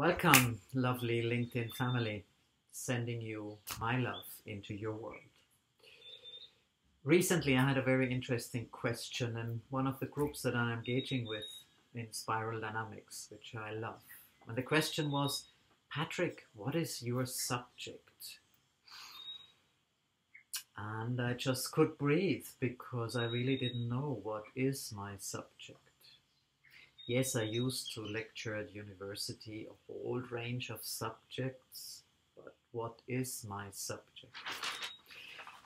Welcome, lovely LinkedIn family, sending you my love into your world. Recently, I had a very interesting question in one of the groups that I'm engaging with in Spiral Dynamics, which I love. And the question was Patrick, what is your subject? And I just could breathe because I really didn't know what is my subject. Yes, I used to lecture at university a whole range of subjects, but what is my subject?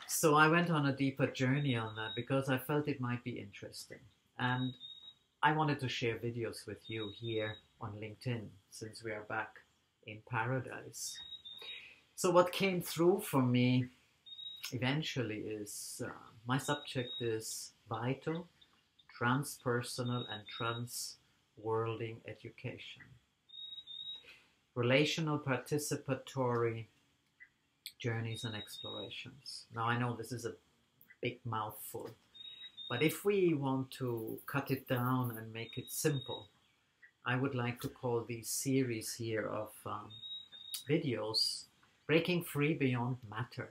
So I went on a deeper journey on that because I felt it might be interesting. And I wanted to share videos with you here on LinkedIn since we are back in paradise. So, what came through for me eventually is uh, my subject is vital, transpersonal, and transworlding education. Relational participatory journeys and explorations. Now, I know this is a big mouthful, but if we want to cut it down and make it simple, I would like to call these series here of um, videos Breaking Free Beyond Matter.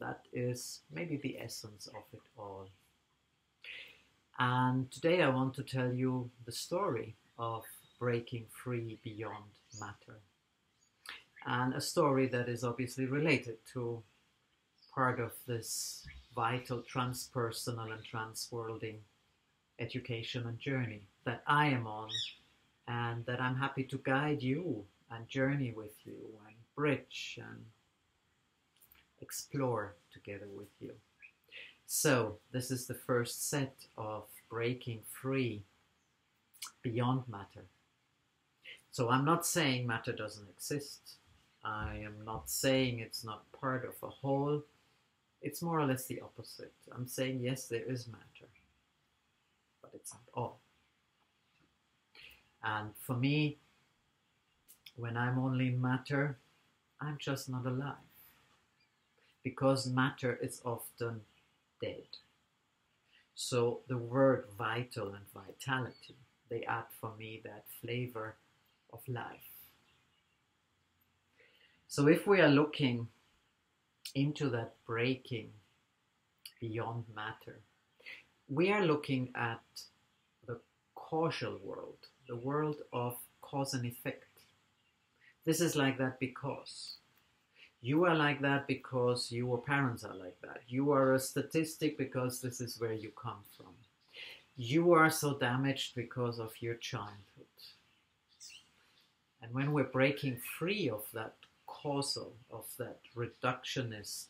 That is maybe the essence of it all. And today I want to tell you the story of breaking free beyond matter. And a story that is obviously related to part of this vital transpersonal and transworlding education and journey that I am on and that I'm happy to guide you and journey with you and bridge and explore together with you. So, this is the first set of breaking free beyond matter. So, I'm not saying matter doesn't exist. I am not saying it's not part of a whole. It's more or less the opposite. I'm saying, yes, there is matter, but it's not all. And for me, when I'm only matter, I'm just not alive. Because matter is often dead. So the word vital and vitality, they add for me that flavor of life. So if we are looking into that breaking beyond matter, we are looking at the causal world, the world of cause and effect. This is like that because you are like that because your parents are like that. You are a statistic because this is where you come from. You are so damaged because of your childhood. And when we're breaking free of that causal, of that reductionist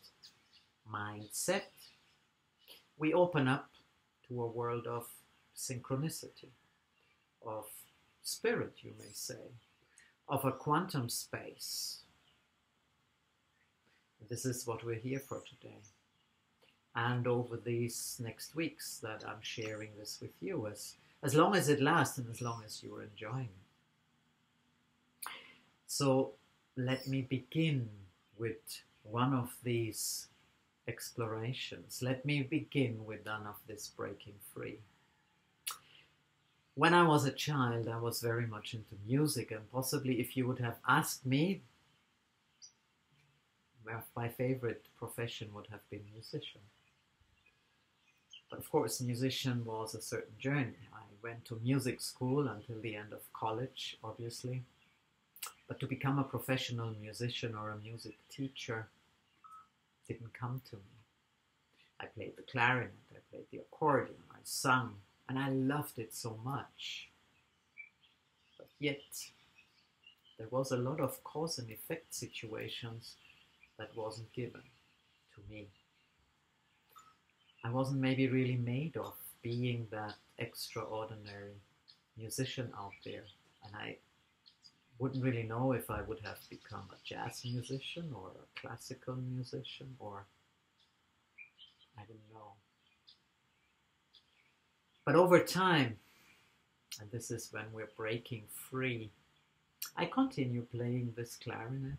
mindset, we open up to a world of synchronicity, of spirit, you may say, of a quantum space. This is what we're here for today. And over these next weeks that I'm sharing this with you, as, as long as it lasts and as long as you're enjoying it. So let me begin with one of these explorations. Let me begin with one of this breaking free. When I was a child, I was very much into music, and possibly if you would have asked me, my favorite profession would have been musician. But of course, musician was a certain journey. I went to music school until the end of college, obviously. But to become a professional musician or a music teacher didn't come to me. I played the clarinet, I played the accordion, I sung, and I loved it so much. But yet, there was a lot of cause and effect situations that wasn't given to me. I wasn't maybe really made of being that extraordinary musician out there, and I wouldn't really know if I would have become a jazz musician or a classical musician or I don't know. But over time, and this is when we're breaking free, I continue playing this clarinet.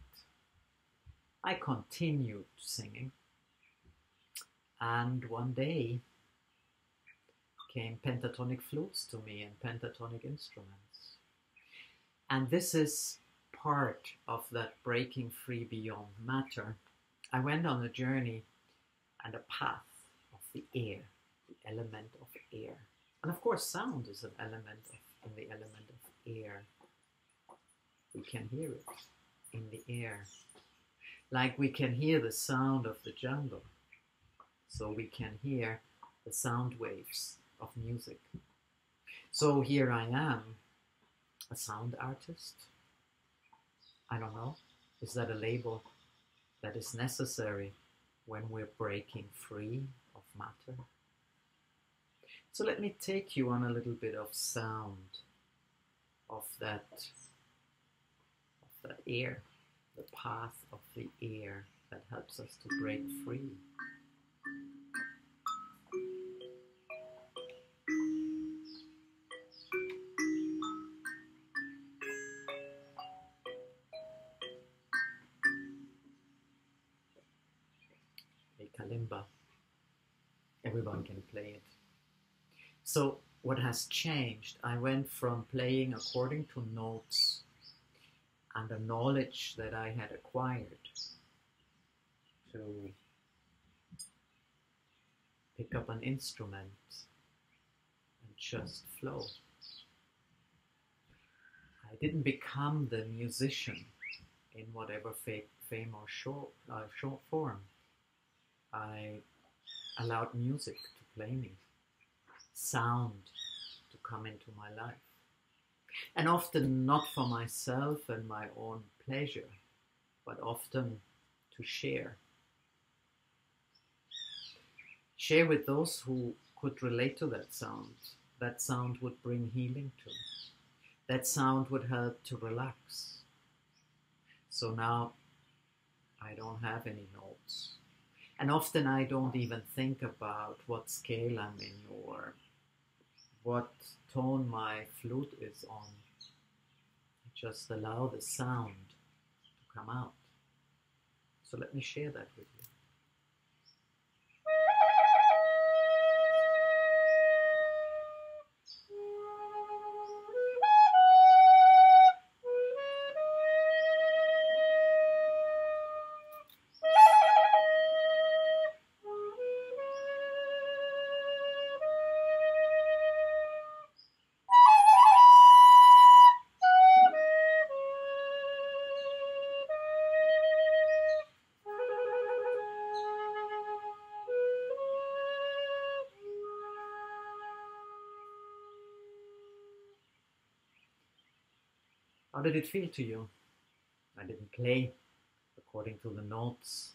I continued singing. And one day came pentatonic flutes to me and pentatonic instruments. And this is part of that breaking free beyond matter, I went on a journey and a path of the air, the element of air. And of course, sound is an element of, in the element of air. We can hear it in the air. Like we can hear the sound of the jungle. So we can hear the sound waves of music. So here I am, a sound artist. I don't know. Is that a label that is necessary when we're breaking free of matter? So let me take you on a little bit of sound of that of that air, the path of the air that helps us to break free. kalimba. Everyone can play it. So, what has changed? I went from playing according to notes and the knowledge that I had acquired to pick up an instrument and just flow. I didn't become the musician in whatever fame or short, uh, short form. I allowed music to play me, sound to come into my life. And often not for myself and my own pleasure, but often to share. Share with those who could relate to that sound. That sound would bring healing to. That sound would help to relax. So now I don't have any notes. And often I don't even think about what scale I'm in or what tone my flute is on. Just allow the sound to come out. So let me share that with you. How did it feel to you? I didn't play according to the notes.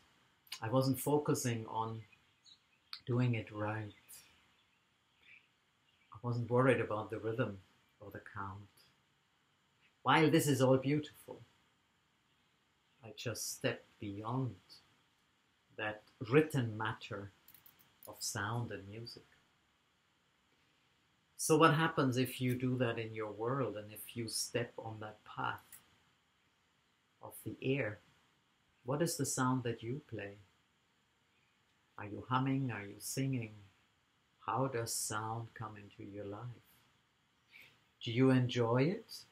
I wasn't focusing on doing it right. I wasn't worried about the rhythm or the count. While this is all beautiful, I just stepped beyond that written matter of sound and music. So, what happens if you do that in your world and if you step on that path of the air? What is the sound that you play? Are you humming? Are you singing? How does sound come into your life? Do you enjoy it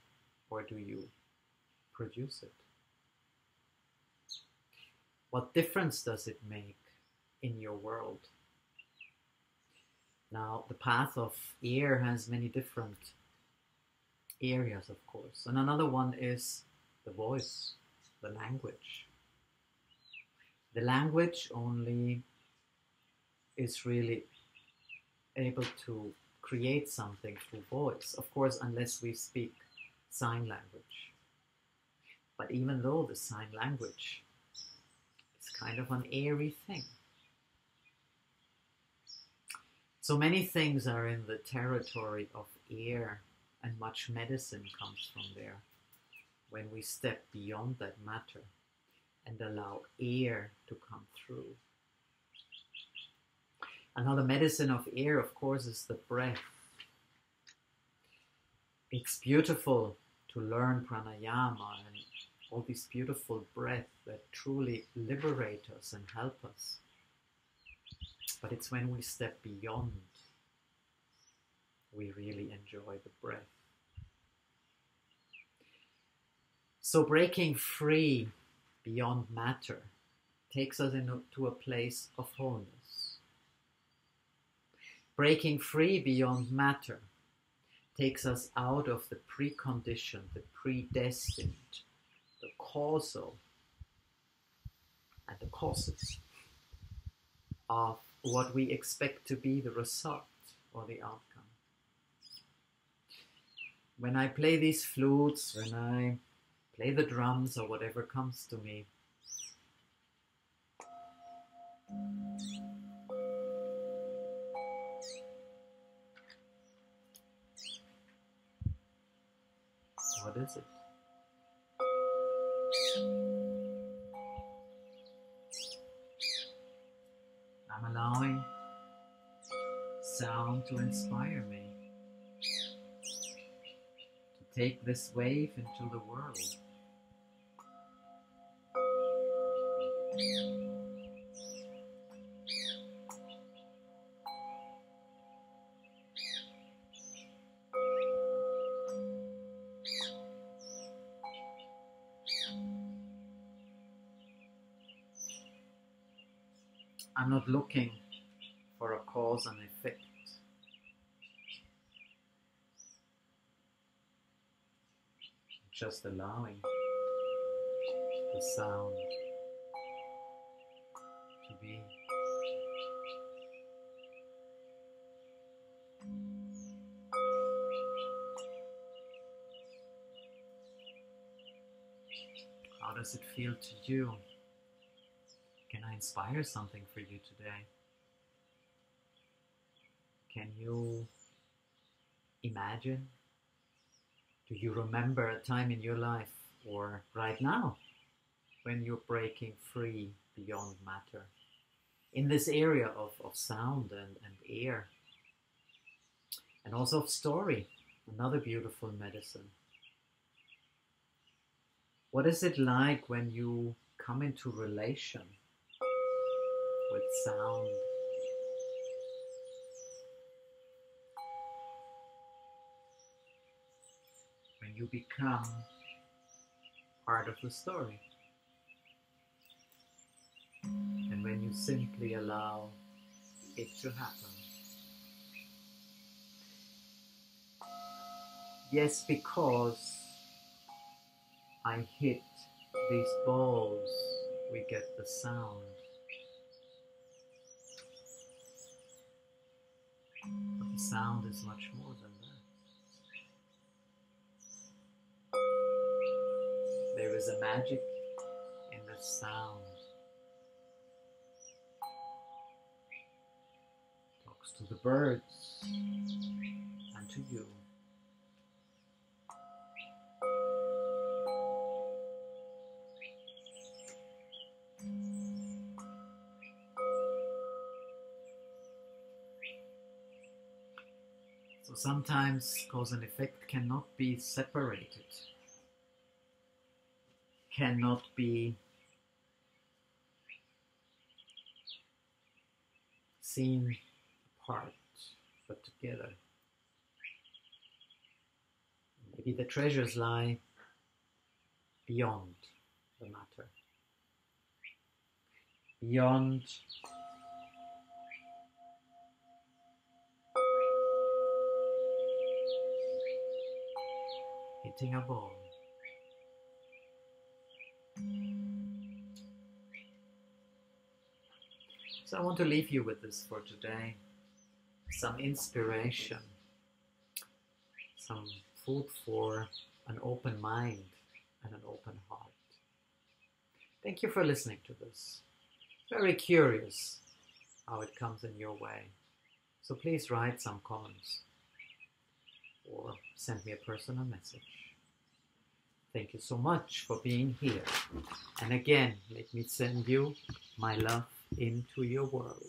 or do you produce it? What difference does it make in your world? Now, the path of air has many different areas, of course. And another one is the voice, the language. The language only is really able to create something through voice, of course, unless we speak sign language. But even though the sign language is kind of an airy thing, So many things are in the territory of air, and much medicine comes from there when we step beyond that matter and allow air to come through. Another medicine of air, of course, is the breath. It's beautiful to learn pranayama and all these beautiful breath that truly liberate us and help us. But it's when we step beyond we really enjoy the breath. So breaking free beyond matter takes us into a place of wholeness. Breaking free beyond matter takes us out of the preconditioned, the predestined, the causal, and the causes of what we expect to be the result or the outcome. When I play these flutes, when I play the drums or whatever comes to me, what is it? Allowing sound to inspire me to take this wave into the world. Looking for a cause and effect. Just allowing the sound to be. How does it feel to you? Inspire something for you today? Can you imagine? Do you remember a time in your life or right now when you're breaking free beyond matter? In this area of, of sound and, and air, and also of story, another beautiful medicine. What is it like when you come into relation with sound. When you become part of the story. And when you simply allow it to happen. Yes, because I hit these balls, we get the sound. Sound is much more than that. There is a magic in the sound. Talks to the birds and to you. Sometimes cause and effect cannot be separated, cannot be seen apart, but together. Maybe the treasures lie beyond the matter, beyond hitting a ball. So I want to leave you with this for today. Some inspiration, some food for an open mind and an open heart. Thank you for listening to this. Very curious how it comes in your way. So please write some comments or send me a personal message. Thank you so much for being here. And again, let me send you my love into your world.